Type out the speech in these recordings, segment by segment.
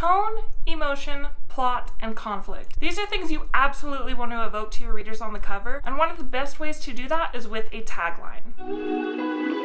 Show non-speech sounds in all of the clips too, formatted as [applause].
tone, emotion, plot, and conflict. These are things you absolutely want to evoke to your readers on the cover, and one of the best ways to do that is with a tagline.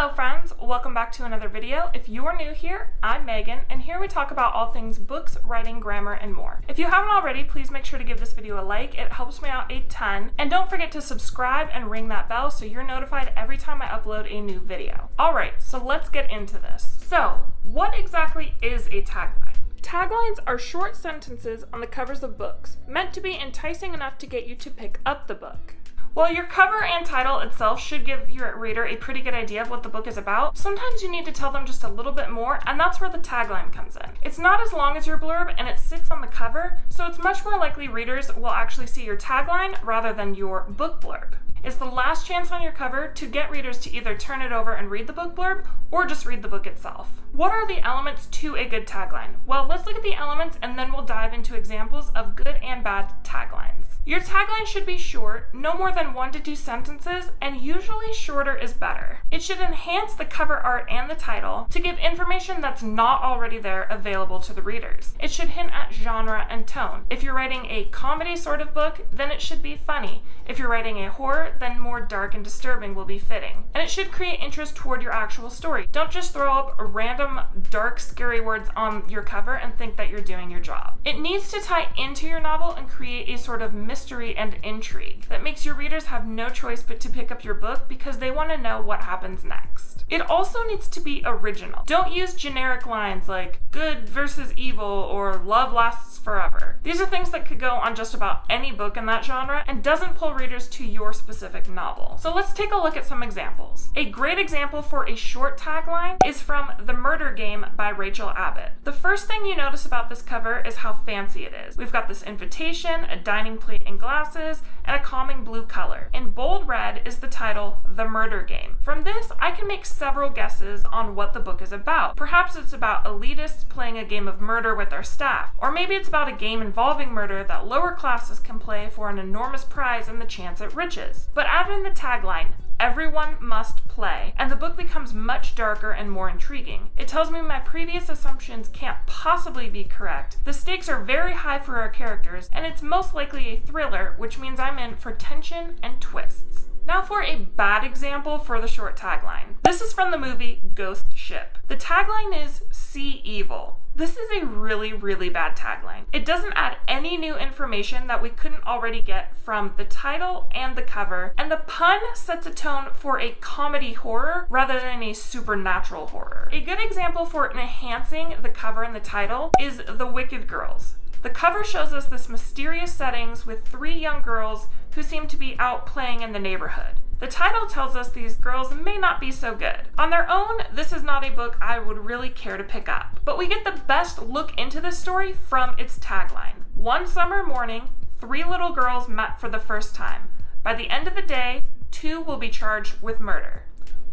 Hello friends, welcome back to another video. If you are new here, I'm Megan, and here we talk about all things books, writing, grammar, and more. If you haven't already, please make sure to give this video a like, it helps me out a ton. And don't forget to subscribe and ring that bell so you're notified every time I upload a new video. Alright, so let's get into this. So, what exactly is a tagline? Taglines are short sentences on the covers of books, meant to be enticing enough to get you to pick up the book. While your cover and title itself should give your reader a pretty good idea of what the book is about, sometimes you need to tell them just a little bit more, and that's where the tagline comes in. It's not as long as your blurb, and it sits on the cover, so it's much more likely readers will actually see your tagline rather than your book blurb. It's the last chance on your cover to get readers to either turn it over and read the book blurb or just read the book itself. What are the elements to a good tagline? Well, let's look at the elements and then we'll dive into examples of good and bad taglines. Your tagline should be short, no more than one to two sentences, and usually shorter is better. It should enhance the cover art and the title to give information that's not already there available to the readers. It should hint at genre and tone. If you're writing a comedy sort of book, then it should be funny. If you're writing a horror, then more dark and disturbing will be fitting. And it should create interest toward your actual story. Don't just throw up random dark, scary words on your cover and think that you're doing your job. It needs to tie into your novel and create a sort of mystery and intrigue that makes your readers have no choice but to pick up your book because they want to know what happens next. It also needs to be original. Don't use generic lines like good versus evil or love lasts forever. These are things that could go on just about any book in that genre and doesn't pull readers to your specific novel. So let's take a look at some examples. A great example for a short tagline is from The Murder Game by Rachel Abbott. The first thing you notice about this cover is how fancy it is. We've got this invitation, a dining plate and glasses, and a calming blue color. In bold red is the title, The Murder Game. From this, I can make several guesses on what the book is about. Perhaps it's about elitists playing a game of murder with their staff, or maybe it's about a game involving murder that lower classes can play for an enormous prize and the chance at riches. But add in the tagline, Everyone must play, and the book becomes much darker and more intriguing. It tells me my previous assumptions can't possibly be correct. The stakes are very high for our characters, and it's most likely a thriller, which means I'm in for tension and twists. Now for a bad example for the short tagline. This is from the movie Ghost Ship. The tagline is Sea Evil. This is a really, really bad tagline. It doesn't add any new information that we couldn't already get from the title and the cover, and the pun sets a tone for a comedy horror rather than a supernatural horror. A good example for enhancing the cover and the title is The Wicked Girls. The cover shows us this mysterious settings with three young girls who seem to be out playing in the neighborhood. The title tells us these girls may not be so good. On their own, this is not a book I would really care to pick up, but we get the best look into this story from its tagline. One summer morning, three little girls met for the first time. By the end of the day, two will be charged with murder.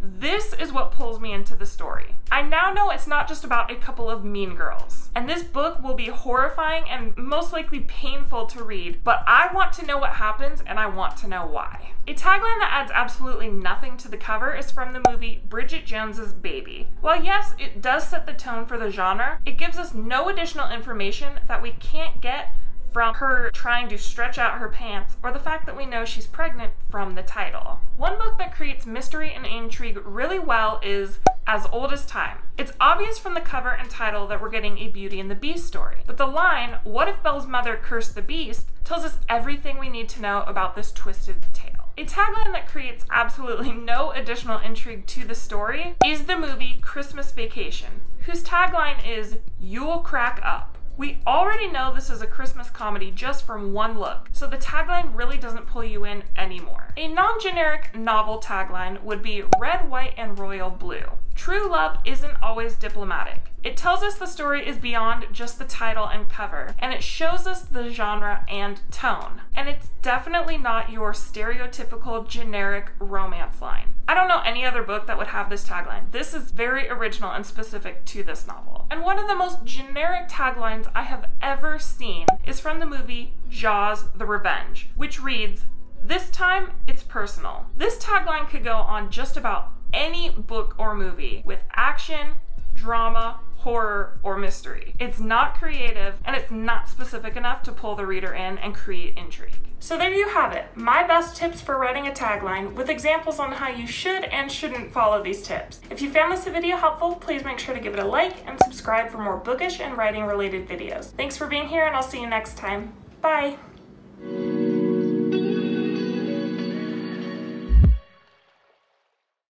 This is what pulls me into the story. I now know it's not just about a couple of mean girls. And this book will be horrifying and most likely painful to read, but I want to know what happens and I want to know why. A tagline that adds absolutely nothing to the cover is from the movie Bridget Jones's Baby. While yes, it does set the tone for the genre, it gives us no additional information that we can't get from her trying to stretch out her pants or the fact that we know she's pregnant from the title. One book that creates mystery and intrigue really well is As Old as Time. It's obvious from the cover and title that we're getting a Beauty and the Beast story, but the line, What if Belle's mother cursed the beast, tells us everything we need to know about this twisted tale. A tagline that creates absolutely [laughs] no additional intrigue to the story is the movie Christmas Vacation, whose tagline is You'll Crack Up. We already know this is a Christmas comedy just from one look, so the tagline really doesn't pull you in anymore. A non-generic novel tagline would be red, white, and royal blue. True love isn't always diplomatic. It tells us the story is beyond just the title and cover, and it shows us the genre and tone. And it's definitely not your stereotypical generic romance line. I don't know any other book that would have this tagline. This is very original and specific to this novel. And one of the most generic taglines I have ever seen is from the movie Jaws the Revenge, which reads, This time it's personal. This tagline could go on just about any book or movie with action, drama, horror, or mystery. It's not creative and it's not specific enough to pull the reader in and create intrigue. So there you have it, my best tips for writing a tagline with examples on how you should and shouldn't follow these tips. If you found this video helpful, please make sure to give it a like and subscribe for more bookish and writing related videos. Thanks for being here and I'll see you next time. Bye!